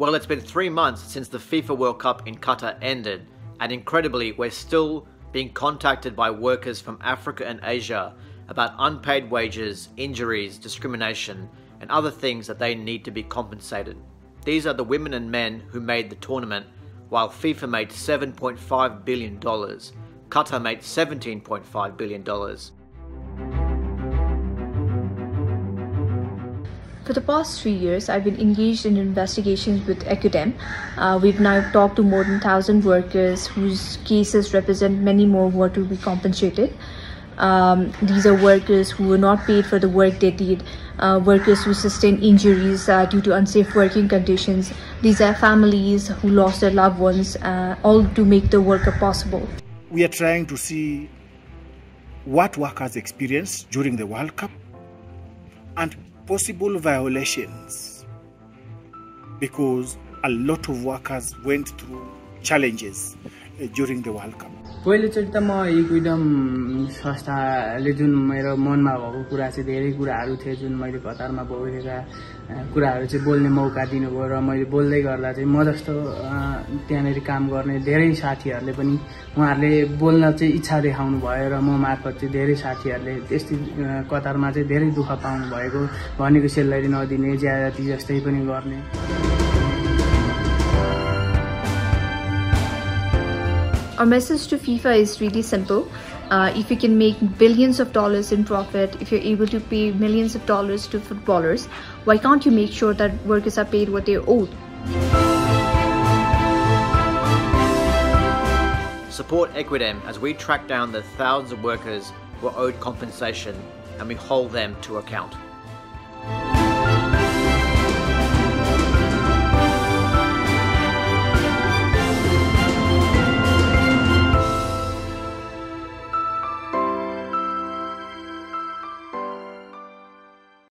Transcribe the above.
Well, it's been three months since the FIFA World Cup in Qatar ended, and incredibly, we're still being contacted by workers from Africa and Asia about unpaid wages, injuries, discrimination, and other things that they need to be compensated. These are the women and men who made the tournament, while FIFA made $7.5 billion. Qatar made $17.5 billion. For the past three years, I've been engaged in investigations with Equidem. Uh, we've now talked to more than 1,000 workers whose cases represent many more who are to be compensated. Um, these are workers who were not paid for the work they did, uh, workers who sustained injuries uh, due to unsafe working conditions. These are families who lost their loved ones, uh, all to make the worker possible. We are trying to see what workers experienced during the World Cup and possible violations. Because a lot of workers went through challenges during the World Cup. पहिलोचोटि त म इक्विडम संस्थाले जुन मेरो मनमा भएको कुरा चाहिँ धेरै कुराहरू थिए जुन मैले कतारमा भइरहेका कुराहरू चाहिँ बोल्ने मौका दिनुभयो र मैले बोल्दै गर्दा चाहिँ म जस्तो त्यहाँनिर काम गर्ने धेरै साथीहरूले पनि उहाँहरूले बोल्न चाहिँ इच्छा देखाउनु भयो र म मार्फत चाहिँ धेरै साथीहरूले त्यस्तै कतारमा चाहिँ धेरै दुःख पाउनु भएको भनेको सेलरी नदिने ज्यादाती जस्तै पनि गर्ने Our message to FIFA is really simple. Uh, if you can make billions of dollars in profit, if you're able to pay millions of dollars to footballers, why can't you make sure that workers are paid what they're owed? Support Equidem as we track down the thousands of workers who are owed compensation and we hold them to account.